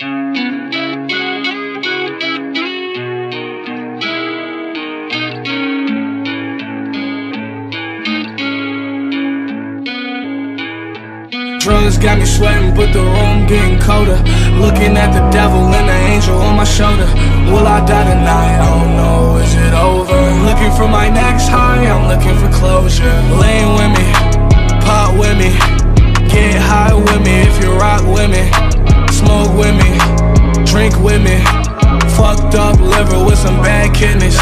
Drugs got me sweating, but the room getting colder. Looking at the devil and the angel on my shoulder. Will I die tonight? I don't know. Is it over? Looking for my next high, I'm looking for closure. Lean with me, pop with me, get high with me if you rock with me, smoke with me, drink with me. Fucked up liver with some bad kidneys.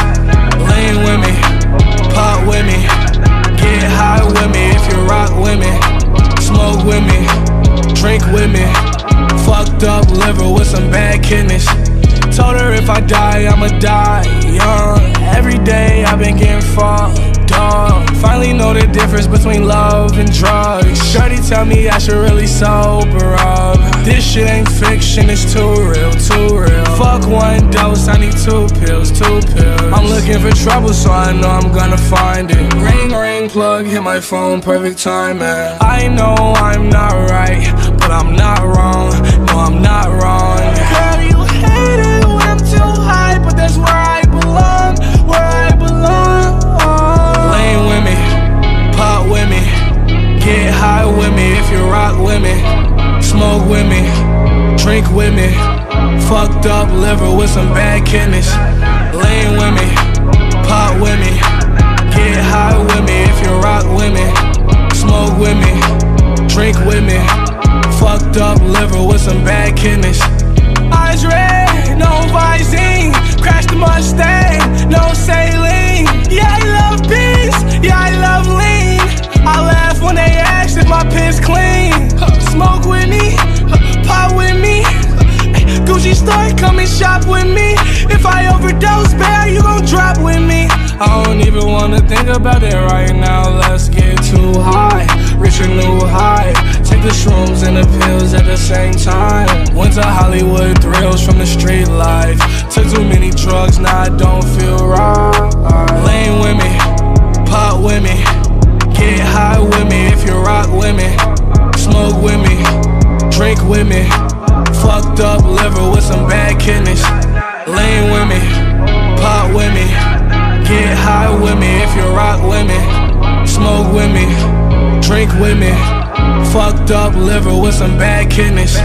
Lean with me, pop with me, get high with me if you rock with me smoke with me, drink with me. Fucked up liver with some bad kidneys. Told her if I die, I'ma die young. Every day I've been difference between love and drugs. Shorty tell me I should really sober up. This shit ain't fiction, it's too real, too real. Fuck one dose, I need two pills, two pills. I'm looking for trouble, so I know I'm gonna find it. Ring, ring, plug, hit my phone, perfect man. I know I'm not right, but I'm not wrong. Get high with me if you rock with me, smoke with me, drink with me. Fucked up liver with some bad kidneys. Lean with me, pop with me, get high with me if you rock with me, smoke with me, drink with me. Fucked up liver with some bad kidneys. Eyes red, no Visine, about it right now. Let's get too high, reach a new high. Take the shrooms and the pills at the same time. Went to Hollywood Hills from the street life. Took too many drugs, now I don't feel right. Lean with me, pop with me, get high with me if you rock with me, smoke with me, drink with me. Fucked up liver with some bad kidneys. Lean with me, with me, drink with me. Fucked up liver with some bad kidneys.